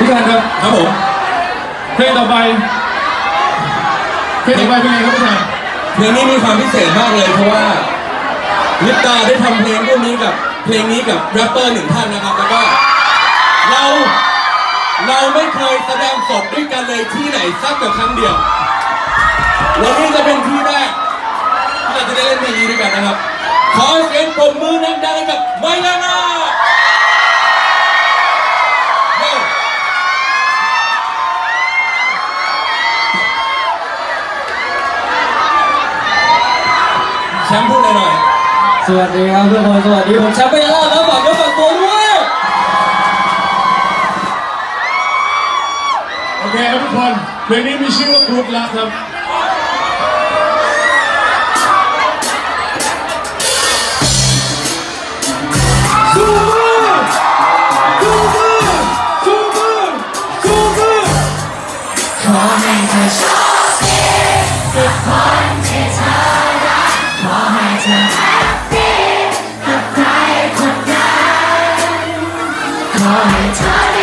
พี่แทนครับครับผมเพลงต่อไปเพลงต่อไปเป็นไงครับพี่ชายเพลงนี้มีความพิเศษมากเลยเพราะว่าลิปตาได้ทำเพลงพวกนี้กับเพลงนี้กับแรปเปอร์หนึ่งท่านนะครับแล้วก็เราเราไม่เคยแสดงสดด้วยกันเลยที่ไหนสักกับครั้งเดียววันนี้จะเป็นที่แรกที่เราจะได้เล่นเพลงนี้ด้วยกันนะครับขอเสียงปรบมือดังๆกับไมลานา แชมป์พูดหน่อยสวัสดีครับทุกคนสวัสดีผมแชมป์ไปแล้วแล้วฝากด้วยฝากตัวด้วย โอเคครับทุกคนเพลงนี้มีชื่อว่ากรุ๊ปลักครับ time.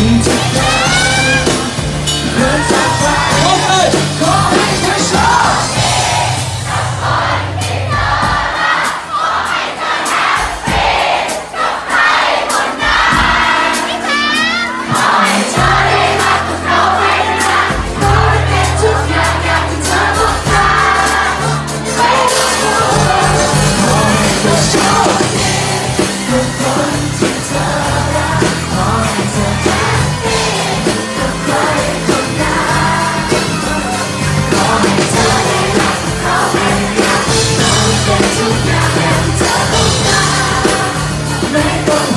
Seems to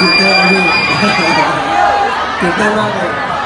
就在那里，就在那。